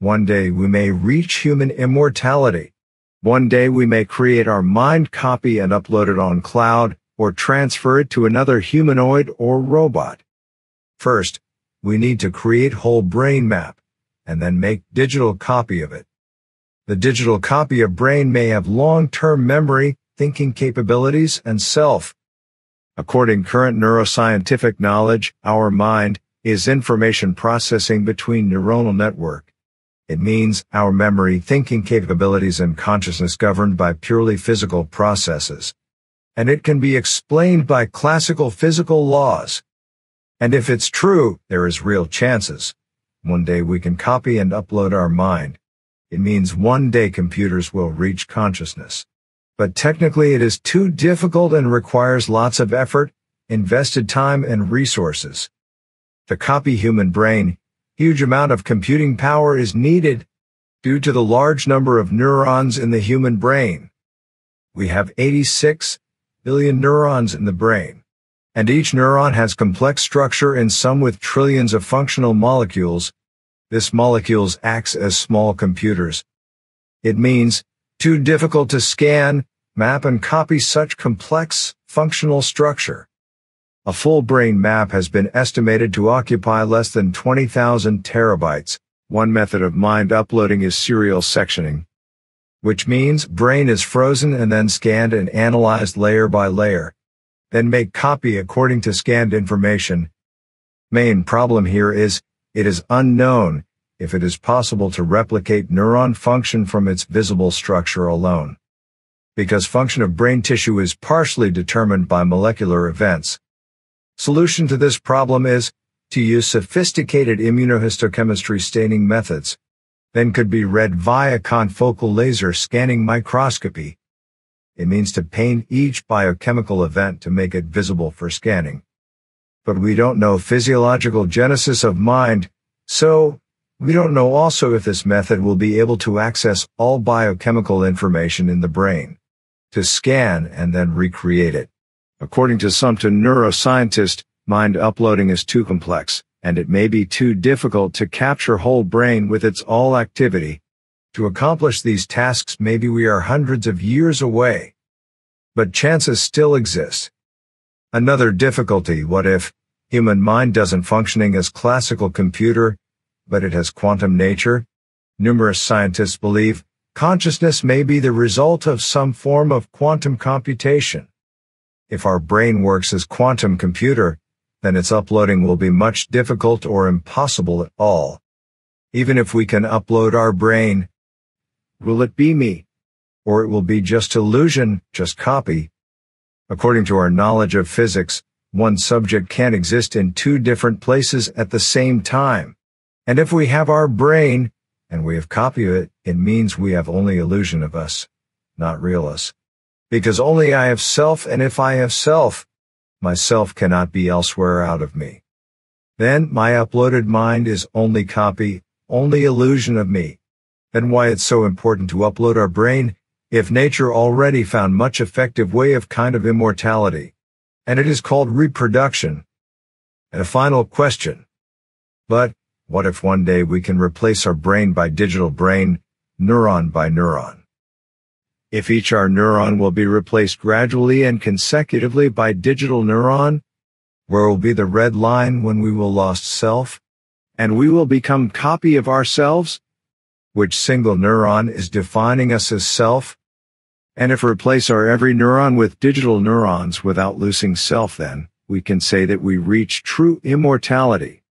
One day we may reach human immortality. One day we may create our mind copy and upload it on cloud or transfer it to another humanoid or robot. First, we need to create whole brain map and then make digital copy of it. The digital copy of brain may have long-term memory, thinking capabilities, and self. According current neuroscientific knowledge, our mind is information processing between neuronal network. It means our memory, thinking capabilities, and consciousness governed by purely physical processes. And it can be explained by classical physical laws. And if it's true, there is real chances. One day we can copy and upload our mind. It means one day computers will reach consciousness. But technically it is too difficult and requires lots of effort, invested time and resources. To copy human brain, huge amount of computing power is needed due to the large number of neurons in the human brain. We have 86 billion neurons in the brain, and each neuron has complex structure and some with trillions of functional molecules. This molecules acts as small computers. It means too difficult to scan, map and copy such complex, functional structure. A full brain map has been estimated to occupy less than 20,000 terabytes. One method of mind uploading is serial sectioning, which means brain is frozen and then scanned and analyzed layer by layer, then make copy according to scanned information. Main problem here is, it is unknown if it is possible to replicate neuron function from its visible structure alone. Because function of brain tissue is partially determined by molecular events, Solution to this problem is to use sophisticated immunohistochemistry staining methods, then could be read via confocal laser scanning microscopy. It means to paint each biochemical event to make it visible for scanning. But we don't know physiological genesis of mind, so we don't know also if this method will be able to access all biochemical information in the brain, to scan and then recreate it. According to some neuroscientists, mind uploading is too complex, and it may be too difficult to capture whole brain with its all activity. To accomplish these tasks maybe we are hundreds of years away. But chances still exist. Another difficulty, what if human mind doesn't functioning as classical computer, but it has quantum nature? Numerous scientists believe consciousness may be the result of some form of quantum computation. If our brain works as quantum computer, then its uploading will be much difficult or impossible at all. Even if we can upload our brain, will it be me? Or it will be just illusion, just copy? According to our knowledge of physics, one subject can't exist in two different places at the same time. And if we have our brain, and we have copy of it, it means we have only illusion of us, not real us because only I have self and if I have self, myself cannot be elsewhere out of me. Then my uploaded mind is only copy, only illusion of me. Then why it's so important to upload our brain, if nature already found much effective way of kind of immortality. And it is called reproduction. And a final question. But, what if one day we can replace our brain by digital brain, neuron by neuron? If each our neuron will be replaced gradually and consecutively by digital neuron, where will be the red line when we will lost self? And we will become copy of ourselves? Which single neuron is defining us as self? And if replace our every neuron with digital neurons without losing self then, we can say that we reach true immortality.